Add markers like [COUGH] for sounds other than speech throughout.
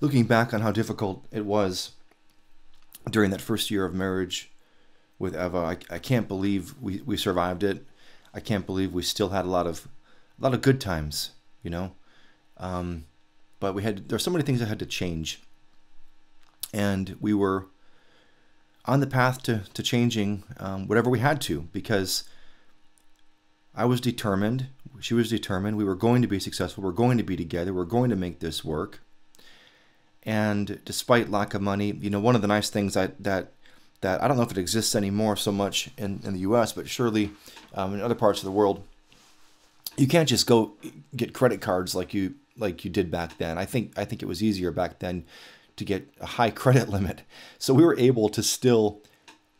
looking back on how difficult it was during that first year of marriage with Eva, I, I can't believe we, we survived it. I can't believe we still had a lot of a lot of good times, you know. Um, but we had there's so many things that had to change, and we were on the path to to changing um, whatever we had to because I was determined. She was determined. We were going to be successful. We're going to be together. We're going to make this work. And despite lack of money, you know, one of the nice things that that that I don't know if it exists anymore so much in, in the U.S., but surely um, in other parts of the world, you can't just go get credit cards like you like you did back then. I think I think it was easier back then to get a high [LAUGHS] credit limit, so we were able to still.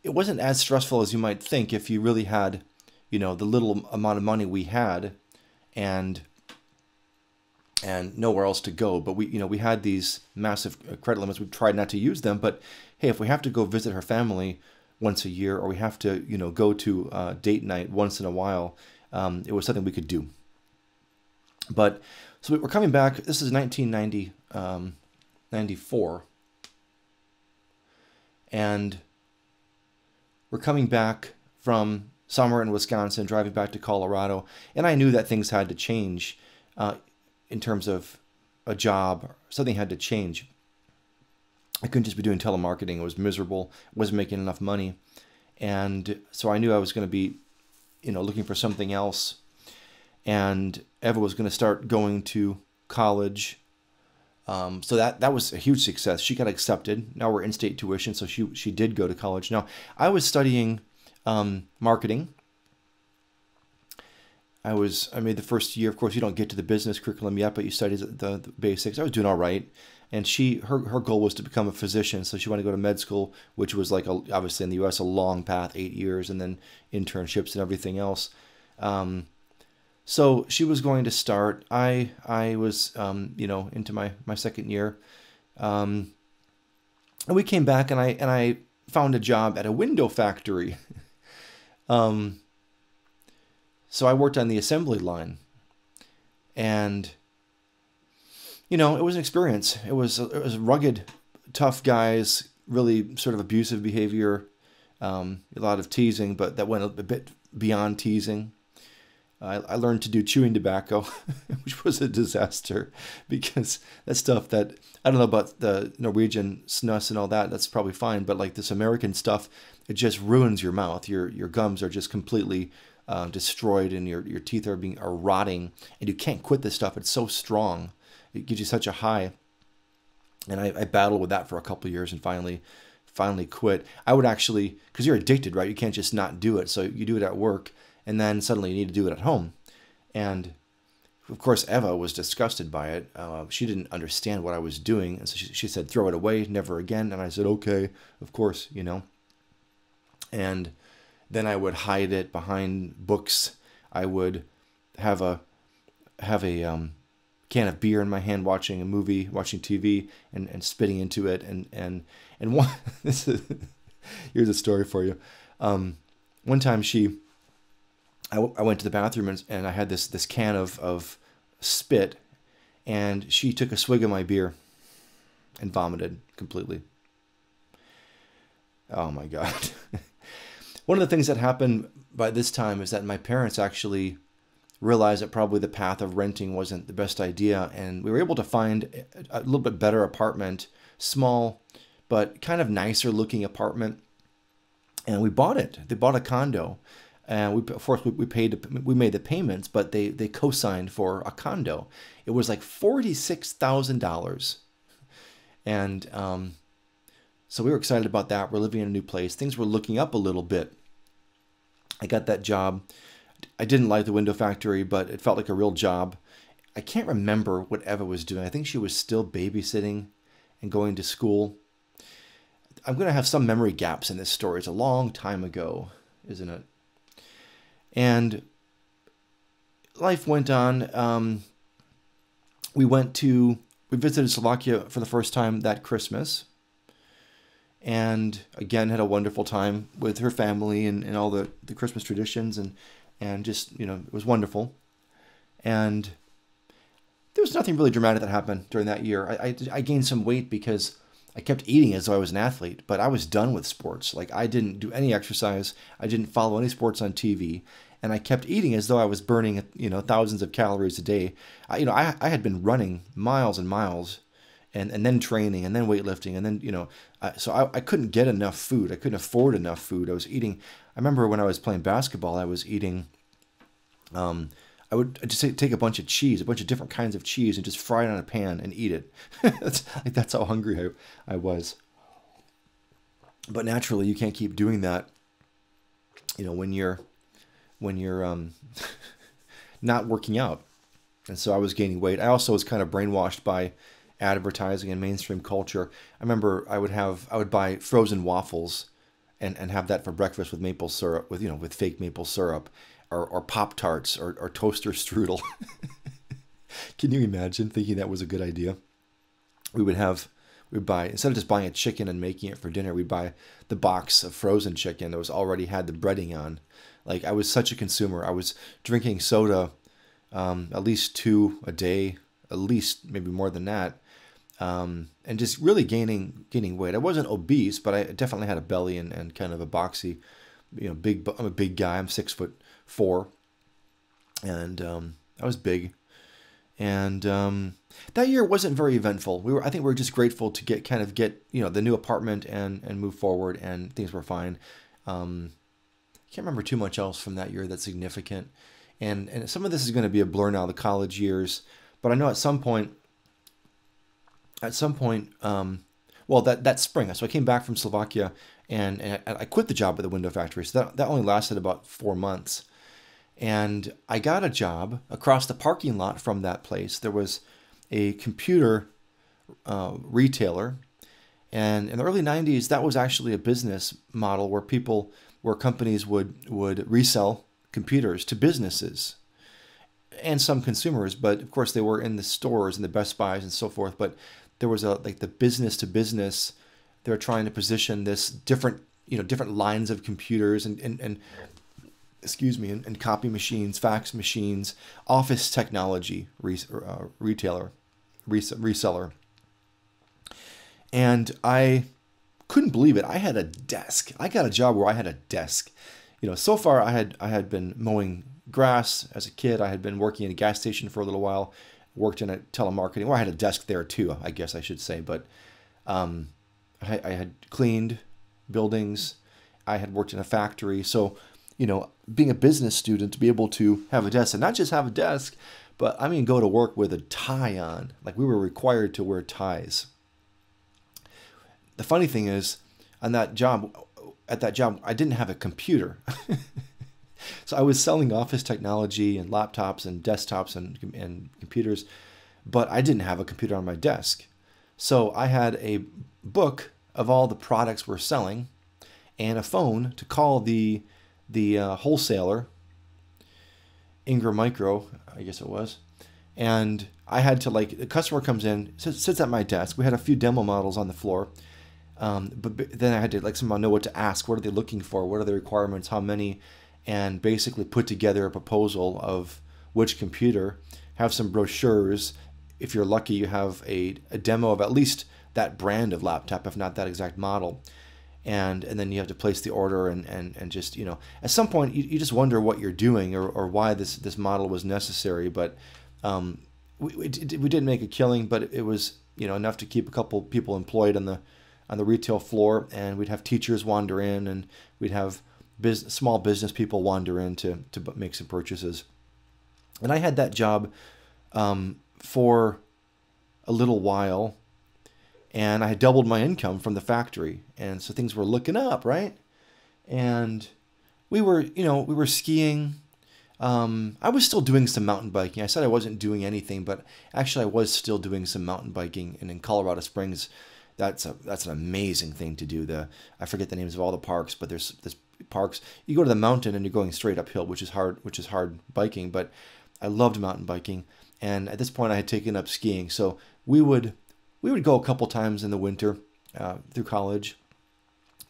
It wasn't as stressful as you might think if you really had, you know, the little amount of money we had, and and nowhere else to go. But we, you know, we had these massive uh, credit limits. We tried not to use them, but hey, if we have to go visit her family once a year, or we have to, you know, go to uh, date night once in a while, um, it was something we could do. But so we're coming back. This is 1990, um, 94, and we're coming back from summer in Wisconsin, driving back to Colorado, and I knew that things had to change. Uh, in terms of a job, something had to change. I couldn't just be doing telemarketing. It was miserable. Wasn't making enough money. And so I knew I was going to be, you know, looking for something else. And Eva was going to start going to college. Um, so that that was a huge success. She got accepted. Now we're in-state tuition, so she she did go to college. Now I was studying um, marketing I was I made the first year. Of course, you don't get to the business curriculum yet, but you study the, the basics. I was doing all right, and she her her goal was to become a physician. So she wanted to go to med school, which was like a, obviously in the U.S. a long path, eight years, and then internships and everything else. Um, so she was going to start. I I was um, you know into my my second year, um, and we came back and I and I found a job at a window factory. [LAUGHS] um, so I worked on the assembly line. And you know, it was an experience. It was it was rugged, tough guys, really sort of abusive behavior, um, a lot of teasing, but that went a bit beyond teasing. I, I learned to do chewing tobacco, [LAUGHS] which was a disaster because that stuff that I don't know about the Norwegian snus and all that. That's probably fine, but like this American stuff, it just ruins your mouth. Your your gums are just completely uh, destroyed and your, your teeth are being are rotting and you can't quit this stuff. It's so strong. It gives you such a high. And I, I battled with that for a couple years and finally finally quit. I would actually because you're addicted, right? You can't just not do it. So you do it at work and then suddenly you need to do it at home. And of course, Eva was disgusted by it. Uh, she didn't understand what I was doing. And so she, she said, throw it away, never again. And I said, okay, of course, you know. And then I would hide it behind books. I would have a have a um, can of beer in my hand, watching a movie, watching TV, and, and spitting into it. And and and [LAUGHS] one this is here's a story for you. Um, one time she, I, I went to the bathroom and, and I had this this can of of spit, and she took a swig of my beer, and vomited completely. Oh my god. [LAUGHS] One of the things that happened by this time is that my parents actually realized that probably the path of renting wasn't the best idea, and we were able to find a little bit better apartment, small but kind of nicer looking apartment, and we bought it. They bought a condo, and we of course we paid we made the payments, but they they co-signed for a condo. It was like forty six thousand dollars, and um, so we were excited about that. We're living in a new place. Things were looking up a little bit. I got that job. I didn't like the window factory, but it felt like a real job. I can't remember what Eva was doing. I think she was still babysitting and going to school. I'm going to have some memory gaps in this story. It's a long time ago, isn't it? And life went on. Um, we went to, we visited Slovakia for the first time that Christmas and again had a wonderful time with her family and, and all the, the Christmas traditions and and just you know it was wonderful. And there was nothing really dramatic that happened during that year. I, I, I gained some weight because I kept eating as though I was an athlete, but I was done with sports. Like I didn't do any exercise, I didn't follow any sports on TV, and I kept eating as though I was burning, you know, thousands of calories a day. I, you know, I, I had been running miles and miles, and and then training, and then weightlifting, and then you know, I, so I, I couldn't get enough food. I couldn't afford enough food. I was eating. I remember when I was playing basketball, I was eating. Um, I would just take a bunch of cheese, a bunch of different kinds of cheese, and just fry it on a pan and eat it. [LAUGHS] that's like that's how hungry I, I was. But naturally, you can't keep doing that. You know, when you're when you're um, [LAUGHS] not working out, and so I was gaining weight. I also was kind of brainwashed by advertising and mainstream culture. I remember I would have I would buy frozen waffles and, and have that for breakfast with maple syrup with you know with fake maple syrup or, or Pop Tarts or, or toaster strudel. [LAUGHS] Can you imagine thinking that was a good idea? We would have, we'd buy, instead of just buying a chicken and making it for dinner, we'd buy the box of frozen chicken that was already had the breading on. Like, I was such a consumer. I was drinking soda um, at least two a day, at least maybe more than that. Um, and just really gaining gaining weight. I wasn't obese, but I definitely had a belly and, and kind of a boxy, you know, big. I'm a big guy. I'm six foot four, and um, I was big. And um, that year wasn't very eventful. We were, I think, we were just grateful to get kind of get you know the new apartment and and move forward, and things were fine. Um, I can't remember too much else from that year that's significant, and and some of this is going to be a blur now, the college years. But I know at some point, at some point, um, well, that that spring, so I came back from Slovakia and, and I quit the job at the window factory. So that, that only lasted about four months. And I got a job across the parking lot from that place. There was a computer uh, retailer. And in the early 90s, that was actually a business model where people, where companies would, would resell computers to businesses and some consumers. But of course, they were in the stores and the Best Buys and so forth. But there was a like the business to business. They're trying to position this different, you know, different lines of computers and, and, and excuse me, and, and, copy machines, fax machines, office technology re, uh, retailer, res, reseller. And I couldn't believe it. I had a desk. I got a job where I had a desk. You know, so far I had I had been mowing grass as a kid. I had been working in a gas station for a little while, worked in a telemarketing. Well, I had a desk there too, I guess I should say. But um, I, I had cleaned buildings. I had worked in a factory. So you know, being a business student to be able to have a desk and not just have a desk, but I mean, go to work with a tie on. Like we were required to wear ties. The funny thing is, on that job, at that job, I didn't have a computer. [LAUGHS] so I was selling office technology and laptops and desktops and, and computers, but I didn't have a computer on my desk. So I had a book of all the products we're selling and a phone to call the the uh, wholesaler, Ingram Micro, I guess it was. And I had to like, the customer comes in, sits, at my desk. We had a few demo models on the floor. Um, but then I had to like somehow know what to ask. What are they looking for? What are the requirements? How many? And basically put together a proposal of which computer, have some brochures. If you're lucky, you have a, a demo of at least that brand of laptop, if not that exact model. And and then you have to place the order and and, and just you know at some point you, you just wonder what you're doing or, or why this this model was necessary. But um, we, we, we didn't make a killing but it was you know enough to keep a couple people employed on the on the retail floor. And we'd have teachers wander in and we'd have business, small business people wander in to, to make some purchases and I had that job um, for a little while and I had doubled my income from the factory, and so things were looking up, right? And we were, you know, we were skiing. Um, I was still doing some mountain biking. I said I wasn't doing anything, but actually I was still doing some mountain biking. And in Colorado Springs, that's a that's an amazing thing to do. The I forget the names of all the parks, but there's there's parks. You go to the mountain and you're going straight uphill, which is hard, which is hard biking. But I loved mountain biking, and at this point I had taken up skiing. So we would we would go a couple times in the winter uh, through college,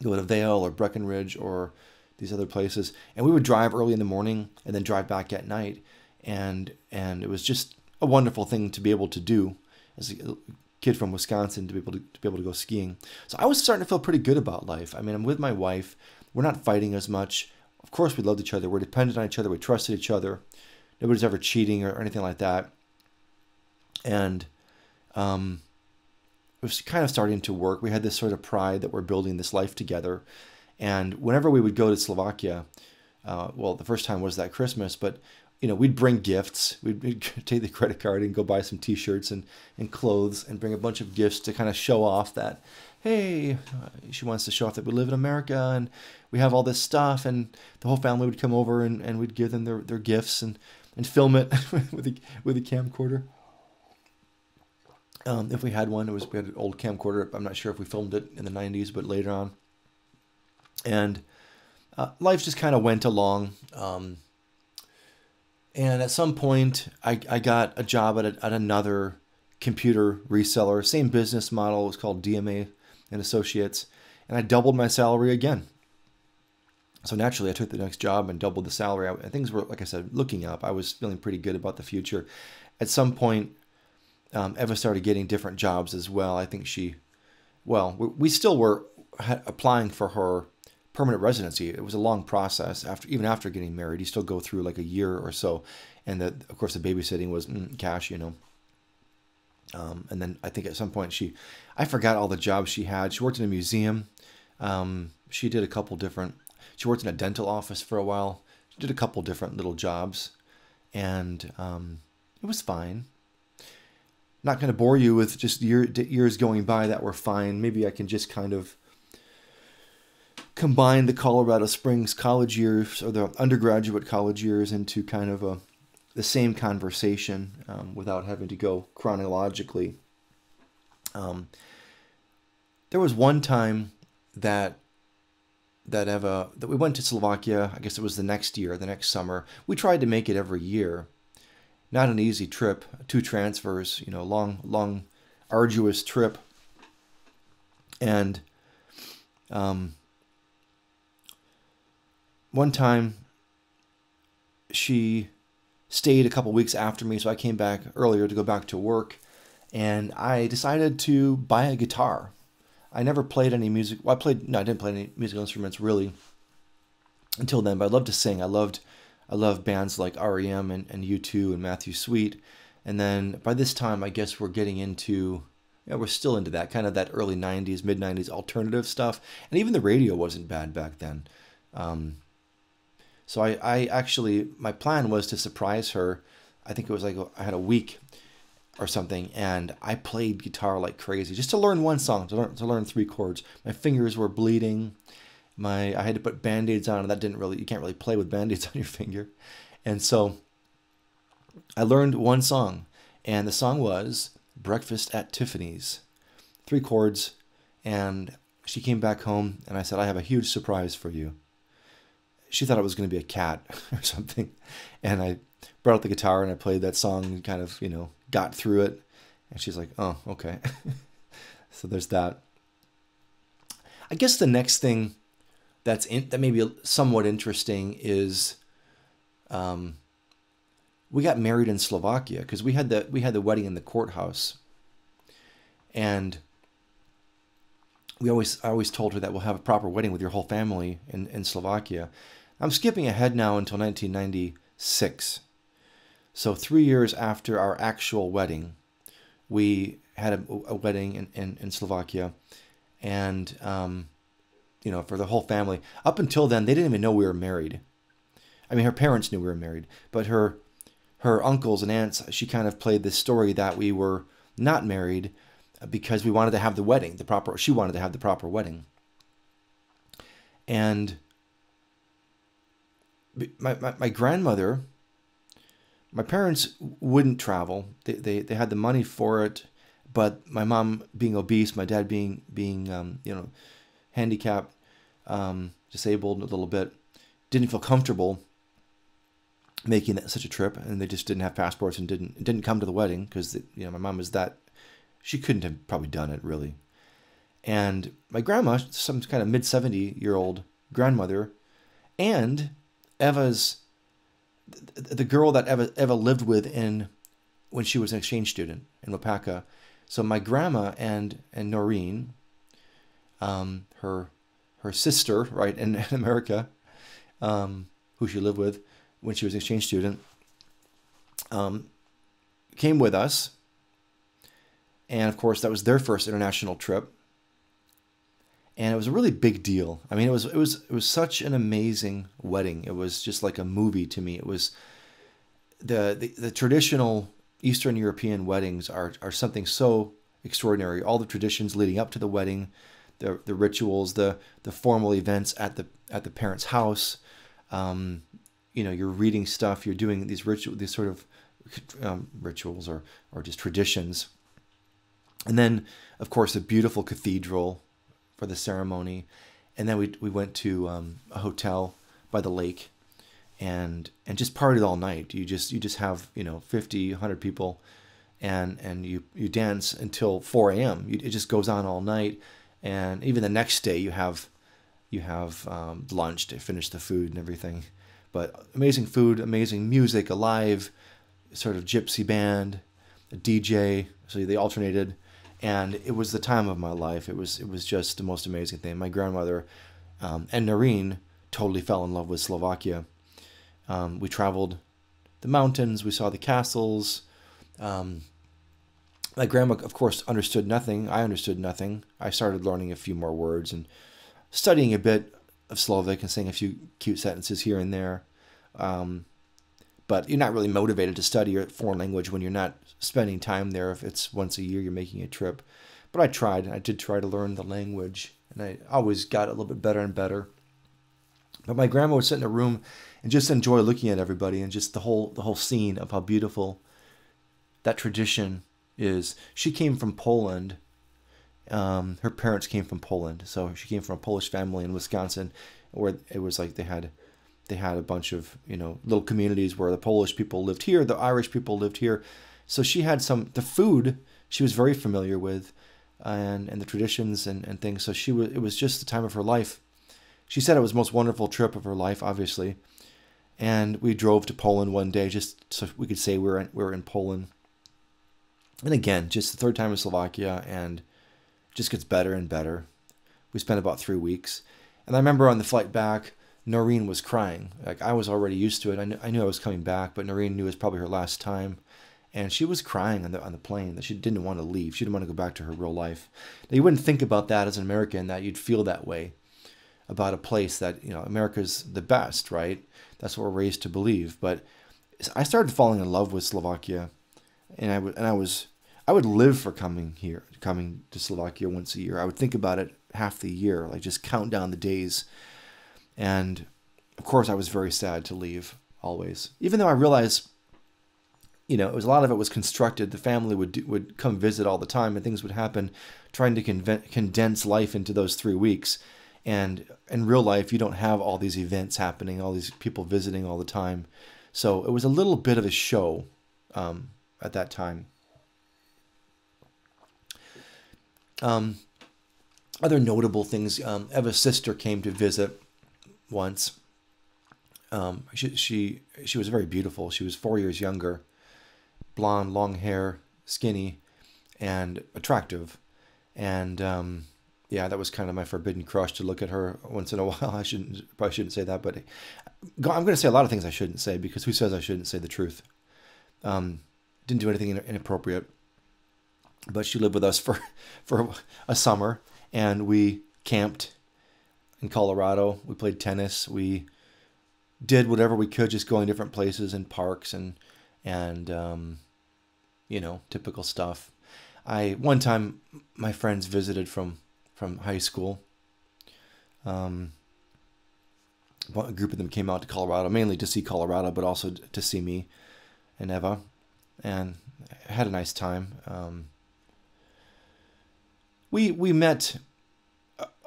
go to Vail or Breckenridge or these other places, and we would drive early in the morning and then drive back at night, and and it was just a wonderful thing to be able to do as a kid from Wisconsin to be able to, to be able to go skiing. So I was starting to feel pretty good about life. I mean, I'm with my wife. We're not fighting as much. Of course, we loved each other. We're dependent on each other. We trusted each other. Nobody's ever cheating or anything like that. And um, it was kind of starting to work. We had this sort of pride that we're building this life together. And whenever we would go to Slovakia, uh, well, the first time was that Christmas, but you know, we'd bring gifts. We'd, we'd, [LAUGHS] take the credit card and go buy some T-shirts and, and clothes and bring a bunch of gifts to kind of show off that, hey, she wants to show off that we live in America and we have all this stuff. And the whole family would come over and, and we'd give them their, their gifts and, and film it [LAUGHS] with a, with a camcorder. Um, if we had one, it was we had an old camcorder. I'm not sure if we filmed it in the 90s, but later on. And uh, life just kind of went along. Um, and at some point, I, I got a job at, a, at another computer reseller, same business model. It was called DMA and Associates, and I doubled my salary again. So naturally, I took the next job and doubled the salary. I, things were, like I said, looking up. I was feeling pretty good about the future. At some point, um, Eva started getting different jobs as well. I think she, well, we, we still were applying for her permanent residency. It was a long process. After even after getting married, you still go through like a year or so, and that of course the babysitting was mm, cash, you know. Um, and then I think at some point she, I forgot all the jobs she had. She worked in a museum. Um, she did a couple different. She worked in a dental office for a while. She did a couple different little jobs, and um, it was fine. Not going to bore you with just year, years going by that were fine. Maybe I can just kind of combine the Colorado Springs college years or the undergraduate college years into kind of a the same conversation um, without having to go chronologically. Um, there was one time that that Eva that we went to Slovakia. I guess it was the next year, the next summer. We tried to make it every year. Not an easy trip. Two transfers, you know, long, long, arduous trip. And um, one time she stayed a couple weeks after me, so I came back earlier to go back to work, and I decided to buy a guitar. I never played any music. Well, I played no, I didn't play any musical instruments really until then. But I loved to sing. I loved, I loved bands like REM and, and U2 and Matthew Sweet. And then by this time, I guess we're getting into, yeah, we're still into that kind of that early '90s, mid '90s alternative stuff. And even the radio wasn't bad back then. Um, so I, I actually, my plan was to surprise her. I think it was like I had a week or something, and I played guitar like crazy just to learn one song, to learn, to learn three chords. My fingers were bleeding. My I had to put band-aids on, and that didn't really, you can't really play with band-aids [LAUGHS] on your finger. And so I learned one song, and the song was Breakfast at Tiffany's. Three chords, and she came back home, and I said, I have a huge surprise for you she thought it was going to be a cat [LAUGHS] or something. And I brought out the guitar and I played that song and kind of, you know, got through it. And she's like, oh, okay. [LAUGHS] so there's that. I guess the next thing that's in, that may be somewhat interesting is um, we got married in Slovakia because we had the we had the wedding in the courthouse, and we always I always told her that we'll have a proper wedding with your whole family in, in Slovakia. I'm skipping ahead now until 1996. So, three years after our actual wedding, we had a, a wedding in, in, in, Slovakia. And, um, you know, for the whole family. Up until then, they didn't even know we were married. I mean, her parents knew we were married, but her her uncles and aunts, she kind of played this story that we were not married because we wanted to have the wedding, the proper. She wanted to have the proper wedding, and my, my, my grandmother, my parents wouldn't travel. They, they, they had the money for it, but my mom being obese, my dad being, being um, you know, handicapped, um, disabled a little bit, didn't feel comfortable making such a trip, and they just didn't have passports and didn't didn't come to the wedding because you know my mom was that she couldn't have probably done it really, and my grandma, some kind of mid seventy year old grandmother, and Eva's the girl that Eva, Eva lived with in when she was an exchange student in Waupaca. So my grandma and and Noreen, um, her her sister, right in, in America, um, who she lived with when she was an exchange student, um, came with us. And of course, that was their first international trip. And it was a really big deal. I mean, it was it was it was such an amazing wedding. It was just like a movie to me. It was the the, the traditional Eastern European weddings are are something so extraordinary. All the traditions leading up to the wedding, the the rituals, the the formal events at the at the parents' house. Um, you know, you're reading stuff. You're doing these ritual, these sort of um, rituals or or just traditions. And then, of course, a beautiful cathedral for the ceremony, and then we we went to um, a hotel by the lake and and just partied all night. You just you just have you know 50, 100 people, and and you you dance until 4 a.m. it just goes on all night, and even the next day you have you have um, lunch to finish the food and everything. But amazing food, amazing music, a live sort of gypsy band, a DJ. So they alternated, and it was the time of my life. It was it was just the most amazing thing. My grandmother um, and Noreen totally fell in love with Slovakia um, we traveled the mountains, we saw the castles. Um, my grandma, of course, understood nothing. I understood nothing. I started learning a few more words and studying a bit of Slovak and saying a few cute sentences here and there. Um, but you're not really motivated to study a foreign language when you're not spending time there. If it's once a year, you're making a trip. But I tried. I did try to learn the language, and I always got a little bit better and better. But my grandma would sit in a room and just enjoy looking at everybody and just the whole the whole scene of how beautiful that tradition is. She came from Poland. Um, her parents came from Poland, so she came from a Polish family in Wisconsin, where it was like they had they had a bunch of you know little communities where the Polish people lived here, the Irish people lived here. So she had some the food she was very familiar with, and and the traditions and, and things. So she was it was just the time of her life. She said it was the most wonderful trip of her life, obviously and we drove to Poland one day just so we could say we were in, we were in Poland. And again, just the third time in Slovakia, and just gets better and better. We spent about three weeks, and I remember on the flight back, Noreen was crying. Like I was already used to it. I knew, I knew I was coming back, but Noreen knew it was probably her last time, and she was crying on the on the plane that she didn't want to leave. She didn't want to go back to her real life. Now you wouldn't think about that as an American that you'd feel that way about a place that you know America's the best, right? That's what we're raised to believe. But I started falling in love with Slovakia, and I would and I was I would live for coming here, coming to Slovakia once a year. I would think about it half the year, like just count down the days. And of course, I was very sad to leave always, even though I realized, you know, it was a lot of it was constructed. The family would do, would come visit all the time, and things would happen, trying to condense life into those three weeks. And in real life, you don't have all these events happening, all these people visiting all the time. So it was a little bit of a show um, at that time. Um, other notable things, um, Eva's sister came to visit once. Um, she, she she was very beautiful. She was four years younger, blonde, long hair, skinny, and attractive. And um, yeah, that was kind of my forbidden crush to look at her once in a [LAUGHS] while. I shouldn't probably shouldn't say that, but I'm going to say a lot of things I shouldn't say because who says I shouldn't say the truth? Um, didn't do anything inappropriate, but she lived with us for [LAUGHS] for a summer, and we camped in Colorado. We played tennis. We did whatever we could, just going different places and parks and and um, you know typical stuff. I one time my friends visited from from high school. Um, a group of them came out to Colorado, mainly to see Colorado, but also to see me and Eva, and had a nice time. Um, we we met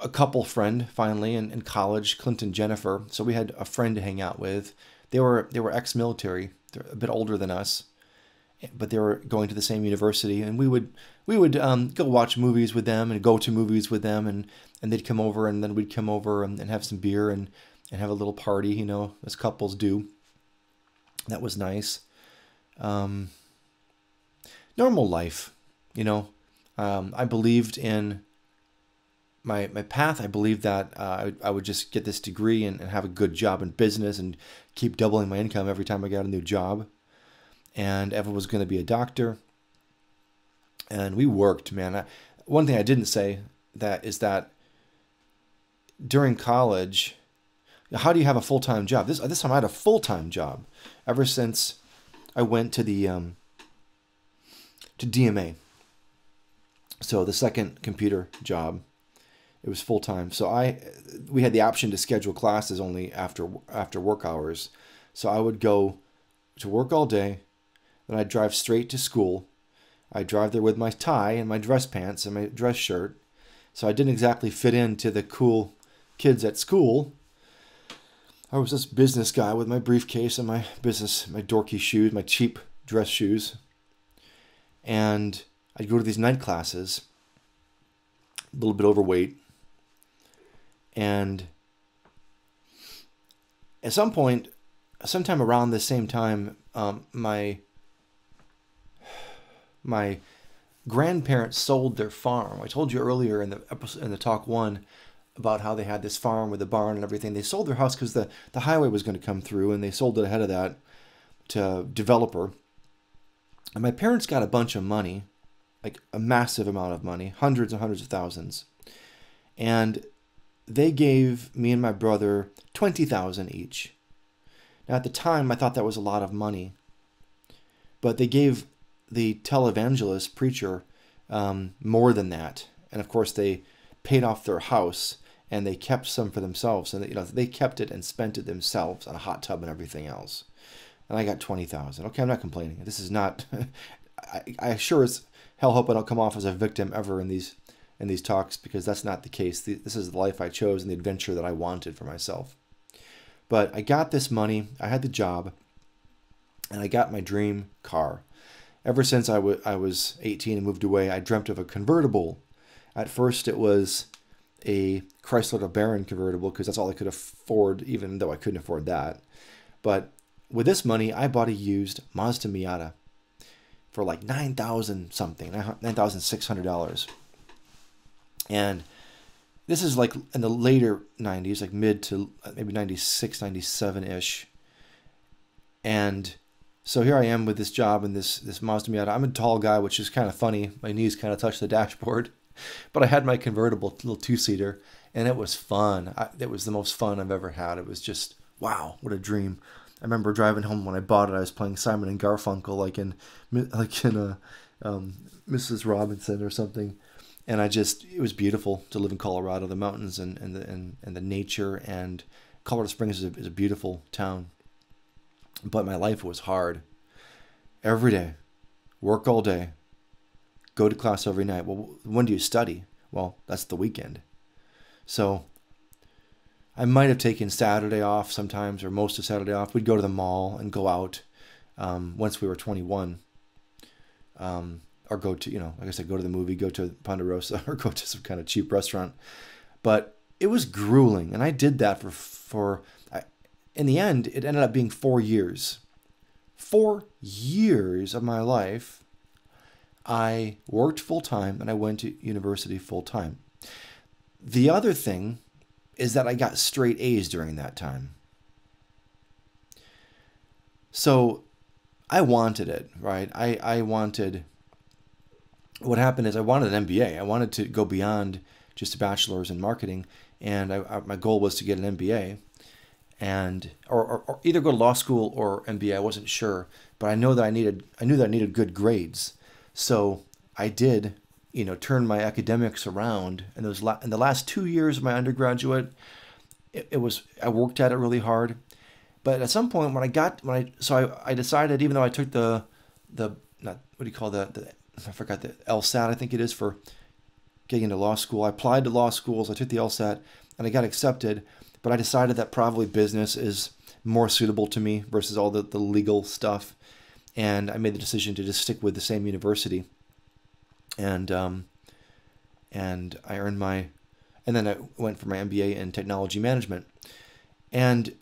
a, couple friend finally in, in college, Clinton Jennifer. So we had a friend to hang out with. They were they were ex-military. They're a bit older than us, but they were going to the same university, and we would we would um, go watch movies with them and go to movies with them, and and they'd come over, and then we'd come over and, and have some beer and and have a little party, you know, as couples do. That was nice. Um, normal life. You know, um, I believed in my my path. I believed that uh, I, I would just get this degree and, and have a good job in business and keep doubling my income every time I got a new job. And Eva was going to be a doctor. And we worked, man. I, one thing I didn't say that is that during college, how do you have a full time job? This this time I had a full time job ever since I went to the um, to DMA. So the second computer job, it was full time. So I we had the option to schedule classes only after after work hours. So I would go to work all day, then I'd drive straight to school. I'd drive there with my tie and my dress pants and my dress shirt. So I didn't exactly fit into the cool kids at school. I was this business guy with my briefcase and my business, my dorky shoes, my cheap dress shoes. And I'd go to these night classes, a little bit overweight. And at some point, sometime around the same time, um, my my grandparents sold their farm. I told you earlier in the episode, in the talk one about how they had this farm with a barn and everything. They sold their house because the, the highway was going to come through, and they sold it ahead of that to developer. And my parents got a bunch of money, like a massive amount of money, hundreds and hundreds of thousands. And they gave me and my brother 20,000 each. Now at the time I thought that was a lot of money. But they gave the televangelist preacher um, more than that. And of course they paid off their house and they kept some for themselves and you know they kept it and spent it themselves on a hot tub and everything else and i got 20000 okay i'm not complaining this is not [LAUGHS] I, I sure as hell hope i don't come off as a victim ever in these in these talks because that's not the case this is the life i chose and the adventure that i wanted for myself but i got this money i had the job and i got my dream car ever since I, I was 18 and moved away i dreamt of a convertible at first it was a Chrysler LeBaron convertible because that's all I could afford, even though I couldn't afford that. But with this money, I bought a used Mazda Miata for like nine thousand something, nine thousand six hundred dollars. And this is like in the later 90s, like mid to uh, maybe 96, 97 ish. And so here I am with this job and this this Mazda Miata. I'm a tall guy, which is kind of funny. My knees kind of touch the [LAUGHS] dashboard but I had my convertible little two seater, and it was fun. I, it was the most fun I've ever had. It was just wow, what a dream. I remember driving home when I bought it. I was playing Simon and Garfunkel, like in [LAUGHS] like in a um, Mrs. Robinson or something, and I just it was beautiful to live in Colorado, the mountains and and the and, and the nature and Colorado Springs is a, is a beautiful town. But my life was hard. Every day, work all day, go to class every night. Well, when do you study? Well, that's the weekend. So I might have taken Saturday off sometimes, or most of Saturday off. We'd go to the mall and go out um, once we were 21. Um, or go to, you know, like I said, go to the movie, go to Ponderosa, [LAUGHS] or go to some kind of cheap restaurant. But it was grueling, and I did that for for. I, in the end, it ended up being four years. Four years of my life I worked full time and I went to university full time. The other thing is that I got straight A's during that time. So I wanted it, right? I, I wanted, what happened is I wanted an MBA. I wanted to go beyond just a bachelor's in marketing. And I, I, my goal was to get an MBA and or, or, or either go to law school or MBA. I wasn't sure, but I know that I needed I knew that I needed good grades. So I did, you know, turn my academics around. And those la- in the last two years of my undergraduate, it, it, was I worked at it really hard. But at some point, when I got when I so I, I decided, even though I took the the not what do you call that the I forgot the LSAT I think it is for getting into law school. I applied to law schools. I took the LSAT and I got accepted. But I decided that probably business is more suitable to me versus all the, the legal stuff and I made the decision to just stick with the same university. And um, and I earned my, and then I went for my MBA in technology management. And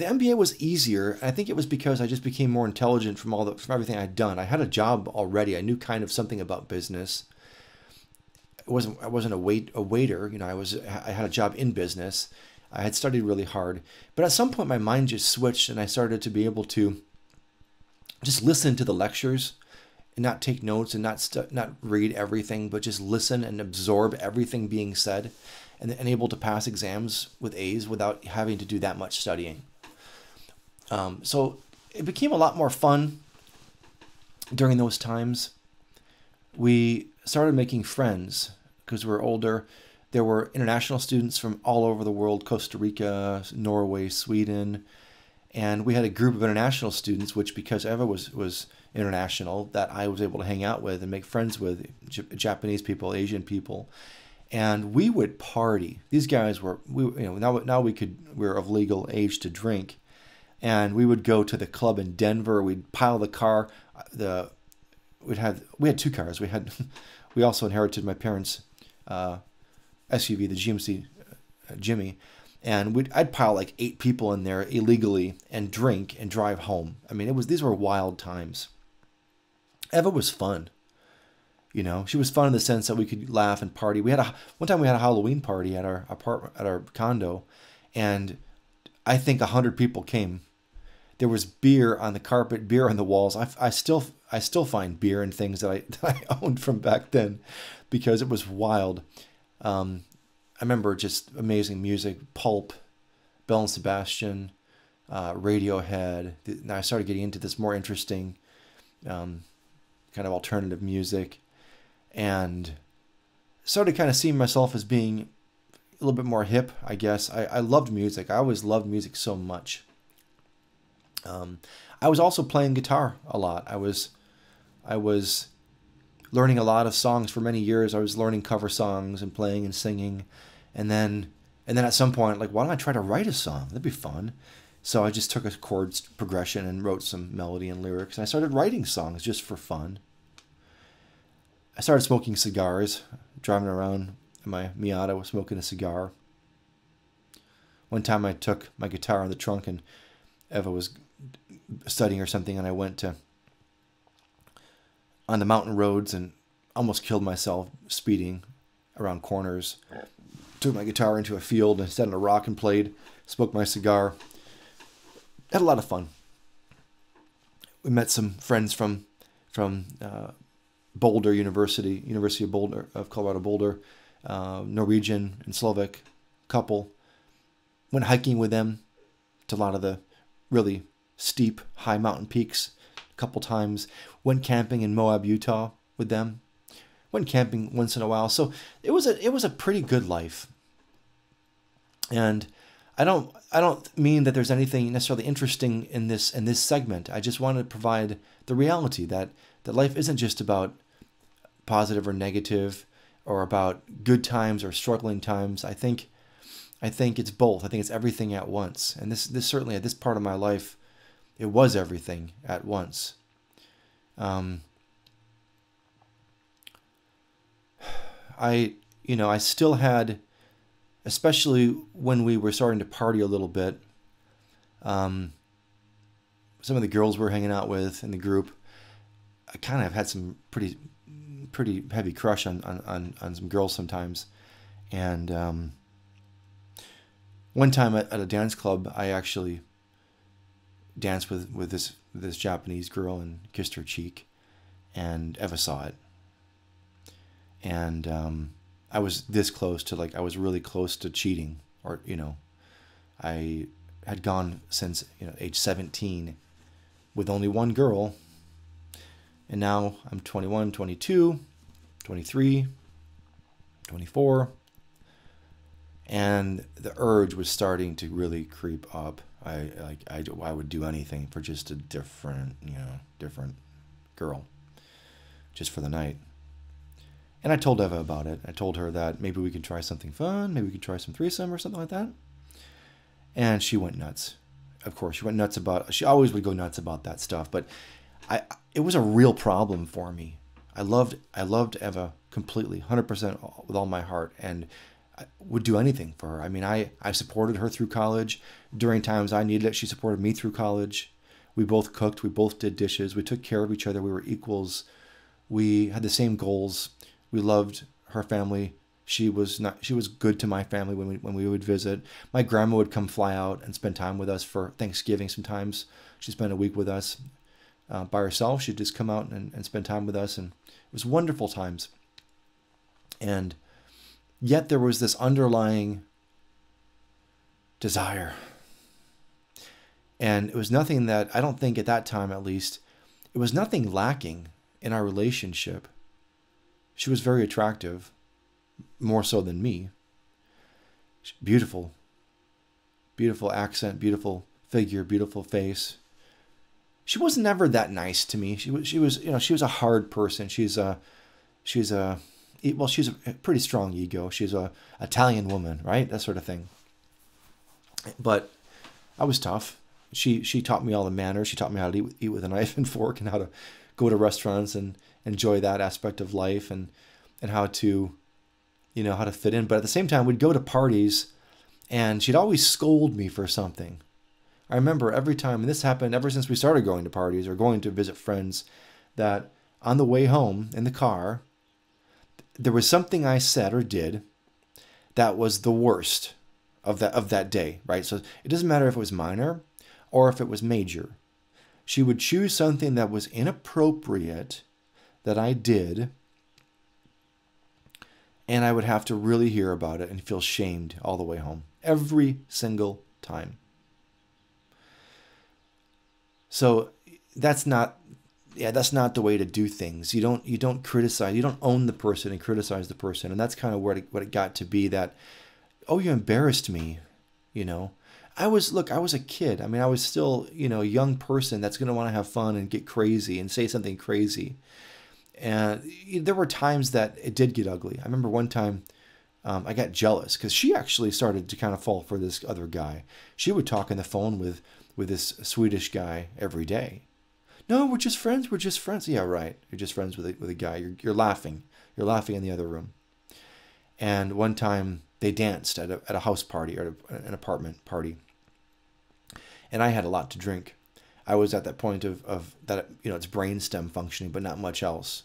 the MBA was easier. I think it was because I just became more intelligent from all the from everything I'd done. I had a job already. I knew kind of something about business. I wasn't I wasn't a wait a waiter. You know, I was I had a job in business. I had studied really hard, but at some point my mind just switched, and I started to be able to just listen to the lectures and not take notes and not not read everything, but just listen and absorb everything being said, and, and able to pass exams with A's without having to do that much studying. Um, so it became a lot more fun during those times. We started making friends because we were older. There were international students from all over the world Costa Rica, Norway, Sweden. And we had a group of international students, which because Eva was, was international, that I was able to hang out with and make friends with Japanese people, Asian people. And we would party. These guys were, we, you know, now, now we could, we we're of legal age to drink and we would go to the club in Denver. We'd pile the car. The we'd have we had two cars. We had [LAUGHS] we also inherited my parents' uh, SUV, the GMC uh, Jimmy, and we'd I'd pile like eight people in there illegally and drink and drive home. I mean, it was these were wild times. Eva was fun. You know, she was fun in the sense that we could laugh and party. We had a one time we had a Halloween party at our apartment at our condo, and I think a hundred people came there was beer on the carpet, beer on the walls. I, I still I still find beer and things that I, [LAUGHS] that I owned from back then because it was wild. Um, I remember just amazing music, Pulp, Belle and Sebastian, uh, Radiohead. Now I started getting into this more interesting um, kind of alternative music and started kind of seeing myself as being a little bit more hip, I guess. I, I loved music. I always loved music so much. Um, I was also playing guitar a lot. I was, I was learning a lot of songs for many years. I was learning cover songs and playing and singing, and then, and then at some point, like, why don't I try to write a song? That'd be fun. So I just took a chord progression and wrote some melody and lyrics. And I started writing songs just for fun. I started smoking cigars, driving around in my Miata, was smoking a cigar. One time I took my guitar in the trunk and Eva was studying or something, and I went to on the mountain roads and almost killed myself speeding around corners. Took my guitar into a field and sat on a rock and played. Smoked my cigar. Had a lot of fun. We met some friends from from uh, Boulder University, University of Boulder of Colorado Boulder, uh, Norwegian and Slovak couple. Went hiking with them to a lot of the really steep, high mountain peaks a couple times. Went camping in Moab, Utah with them. Went camping once in a while. So it was a it was a pretty good life. And I don't I don't mean that there's anything necessarily interesting in this in this segment. I just want to provide the reality that that life isn't just about positive or negative or about good times or struggling times. I think I think it's both. I think it's everything at once. And this this certainly at this part of my life it was everything at once. Um, I, you know, I still had, especially when we were starting to party a little bit, um, some of the girls we are hanging out with in the group, I kind of had some pretty, pretty heavy crush on, on, on, on some girls sometimes. And um, one time at, at a dance club, I actually danced with with this this Japanese girl and kissed her cheek, and Eva saw it. And um, I was this close to like I was really close to cheating, or you know, I had gone since you know age 17 with only one girl and now I'm 21 22 23 24 and the urge was starting to really creep up I like I, I would do anything for just a different you know different girl, just for the night. And I told Eva about it. I told her that maybe we could try something fun, maybe we could try some threesome or something like that. And she went nuts. Of course, she went nuts about. She always would go nuts about that stuff, but I it was a real problem for me. I loved I loved Eva completely, hundred percent with all my heart, and would do anything for her. I mean, I, I supported her through college. During times I needed it, she supported me through college. We both cooked, we both did dishes, we took care of each other, we were equals. We had the same goals. We loved her family. She was not she was good to my family when we when we would visit. My grandma would come fly out and spend time with us for Thanksgiving sometimes. She spent a week with us uh, by herself. She'd just come out and, and spend time with us and it was wonderful times. And Yet there was this underlying desire. And it was nothing that, I don't think at that time at least, it was nothing lacking in our relationship. She was very attractive, more so than me. Beautiful, beautiful accent, beautiful figure, beautiful face. She was never that nice to me. She was, she was, you know, she was a hard person. She's a, she's a, well, she's a pretty strong ego. She's a Italian woman, right? That sort of thing. But I was tough. She she taught me all the manners. She taught me how to eat, eat with a knife and [LAUGHS] fork and how to go to restaurants and enjoy that aspect of life and and how to you know how to fit in. But at the same time, we'd go to parties and she'd always scold me for something. I remember every time, and this happened ever since we started going to parties or going to visit friends, that on the way home in the car, there was something I said or did that was the worst of that of that day, right? So it doesn't matter if it was minor or if it was major. She would choose something that was inappropriate that I did and I would have to really hear about it and feel shamed all the way home every single time. So that's not yeah, that's not the way to do things. You don't you don't criticize. You don't own the person and criticize the person. And that's kind of where it, what it got to be that oh, you embarrassed me, you know. I was look, I was a kid. I mean, I was still, you know, a young person that's going to want to have fun and get crazy and say something crazy. And there were times that it did get ugly. I remember one time um, I got jealous because she actually started to kind of fall for this other guy. She would talk on the phone with with this Swedish guy every day no, we're just friends. We're just friends. Yeah, right. You're just friends with a, with a guy. You're, you're laughing. You're laughing in the other room. And one time they danced at a, at a house party or an apartment party. And I had a lot to drink. I was at that point of, of that, you know, it's brainstem functioning, but not much else.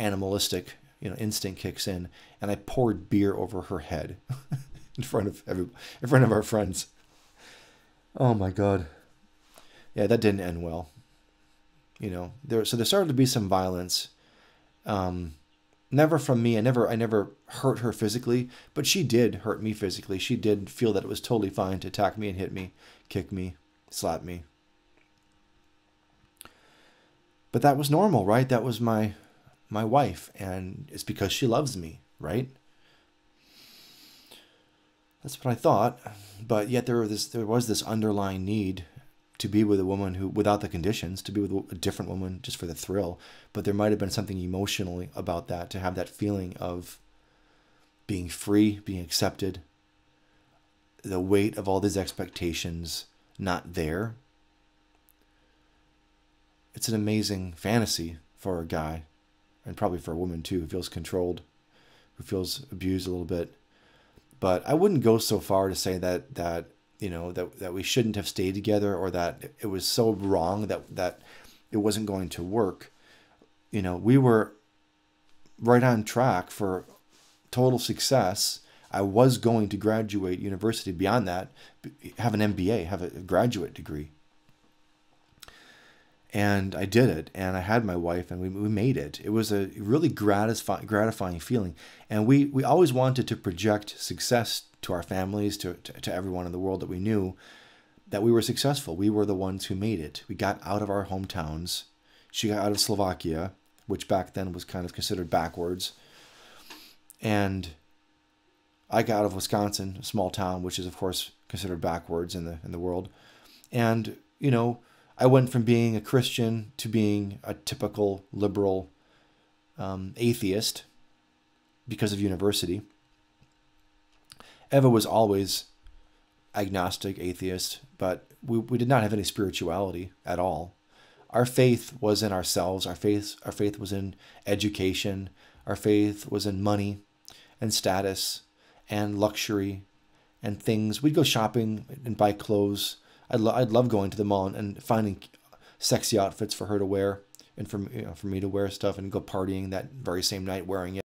Animalistic, you know, instinct kicks in. And I poured beer over her head [LAUGHS] in front of every, in front of our friends. Oh my God. Yeah, that didn't end well you know there so there started to be some violence um never from me i never i never hurt her physically but she did hurt me physically. She did feel that it was totally fine to attack me and hit me kick me slap me. But that was normal right? That was my my wife and it's because she loves me right? That's what i thought but yet there was this there was this underlying need to be with a woman who, without the conditions, to be with a different woman just for the thrill. But there might have been something emotionally about that to have that feeling of being free, being accepted, the weight of all these expectations not there. It's an amazing fantasy for a guy, and probably for a woman too, who feels controlled, who feels abused a little bit. But I wouldn't go so far to say that that you know that that we shouldn't have stayed together or that it was so wrong that that it wasn't going to work. You know we were right on track for total success. I was going to graduate university beyond that have an mba have a graduate degree. And I did it, and I had my wife, and we, we made it. It was a really gratifying, gratifying feeling, and we we always wanted to project success to our families, to, to, to everyone in the world that we knew, that we were successful. We were the ones who made it. We got out of our hometowns. She got out of Slovakia, which back then was kind of considered backwards, and I got out of Wisconsin, a small town, which is of course considered backwards in the in the world, and you know I went from being a Christian to being a typical liberal um, atheist because of university. Eva was always agnostic, atheist, but we, we did not have any spirituality at all. Our faith was in ourselves. Our faith, our faith was in education. Our faith was in money and status. and luxury and things. We'd go shopping and buy clothes. I'd, lo- I'd love going to the mall and finding sexy outfits for her to wear and for, you know, for me to wear stuff and go partying that very same night wearing it.